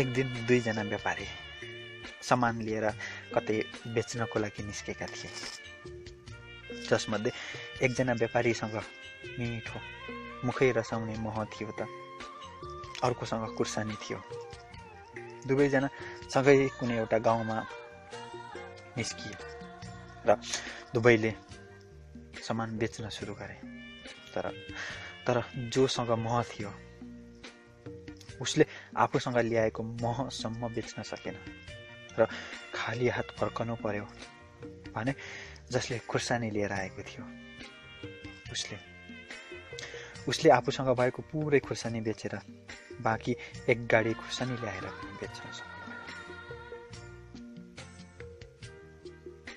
एक दिन दुईजना व्यापारी सामान लिएर कतै बेच्नको लागि निस्केका थिए। जसमध्ये एकजना व्यापारीसँग मिठो मुखै रसाउने मह थियो त। अर्कोसँग कुर्सानी थियो। दुवैजना सँगै कुनै एउटा गाउँमा निस्किए र दुवैले सामान बेच्न सुरु गरे। तर तर जोसँग मह थियो। उसले आफूसँग ल्याएको महसम्म बेच्न सकेन र खाली हात फर्कनु पर्यो भने जसले खुर्सानी लिएर आएको थियो। उसले उसले आफूसँग भएको पुरै खुर्सानी बेचेर बाँकी एक गाडी खुर्सानी ल्याएर पनि बेच्न सक्नुभयो।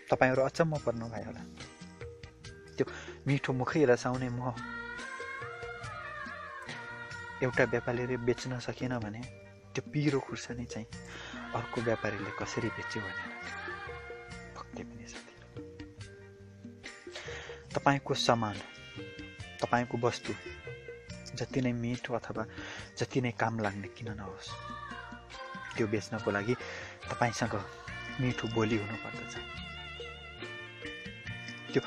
तपाईँहरू अचम्म पर्नुभयो होला। त्यो मिठो मुखै रसाउने मह एउटा व्यापारीले बेच्न सकेन भने त्यो पिरो खुर्सानी चाहिँ अर्को व्यापारीले कसरी बेच्यो भनेर भक्ति पनि साथीहरू तपाईँको सामान तपाईँको वस्तु जति नै मिठो अथवा जति नै काम लाग्ने किन नहोस् त्यो बेच्नको लागि तपाईँसँग मिठो बोली हुनुपर्दछ। त्यो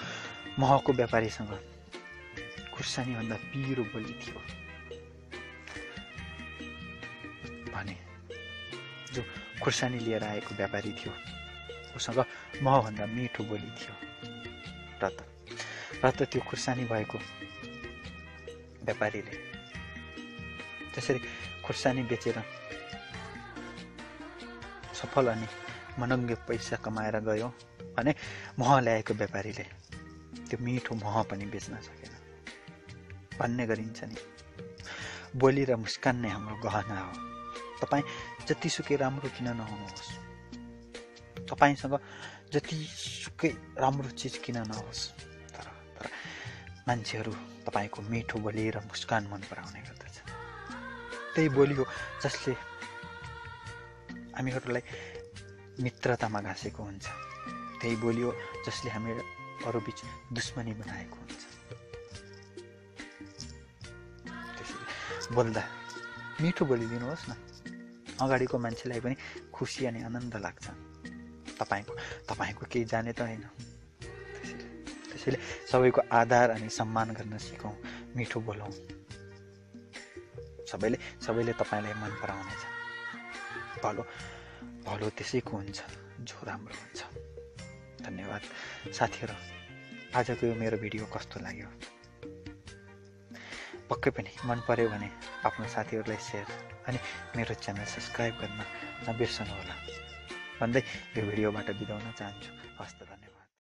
महको व्यापारीसँग खुर्सानीभन्दा पिरो बोली थियो। भने। जो खुर्सानी लिएर आएको व्यापारी थियो उसँग महभन्दा मिठो बोली थियो। र त र त त्यो खुर्सानी भएको व्यापारीले त्यसरी खुर्सानी बेचेर सफल अनि मनङ्गे पैसा कमाएर गयो भने मह ल्याएको व्यापारीले त्यो मिठो मह पनि बेच्न सकेन। भन्ने गरिन्छ नि बोली र मुस्कान नै हाम्रो गहना हो। तपाईँ जतिसुकै राम्रो किन नहुनुहोस्। तपाईँसँग जतिसुकै राम्रो चिज किन नहोस्। तर तर मान्छेहरू तपाईँको मिठो बोली र मुस्कान मन पराउने गर्दछ। त्यही बोली हो जसले हामीहरूलाई मित्रतामा घाँसेको हुन्छ। त्यही बोली हो जसले हामी अरू बिच दुश्मनी बनाएको हुन्छ। बोल्दा मिठो बोलिदिनुहोस् न। अगाडिको मान्छेलाई पनि खुसी अनि आनन्द लाग्छ। तपाईँको तपाईँको केही जाने त होइन। त्यसैले सबैको आधार अनि सम्मान गर्न सिकौँ मिठो बोलौँ। सबैले सबैले तपाईँलाई मन पराउनेछ। भलो भलो त्यसैको हुन्छ जो राम्रो हुन्छ। धन्यवाद। साथीहरू आजको यो मेरो भिडियो कस्तो लाग्यो? पक्कै पनि मन पर्यो भने आफ्नो साथीहरूलाई सेयर अनि मेरो च्यानल सब्सक्राइब गर्न नबिर्सनु होला भन्दै यो भिडियोबाट बिताउन चाहन्छु। हस्त धन्यवाद।